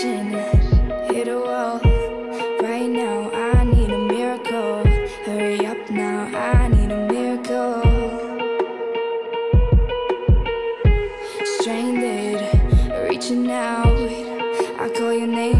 passion hit a wall. Right now, I need a miracle. Hurry up now, I need a miracle. Stranded, reaching out. I call your name.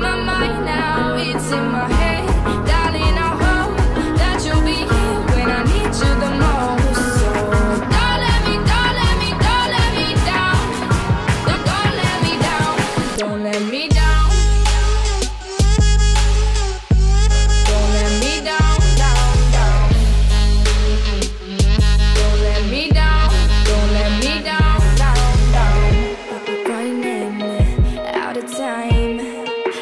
my mind now, it's in my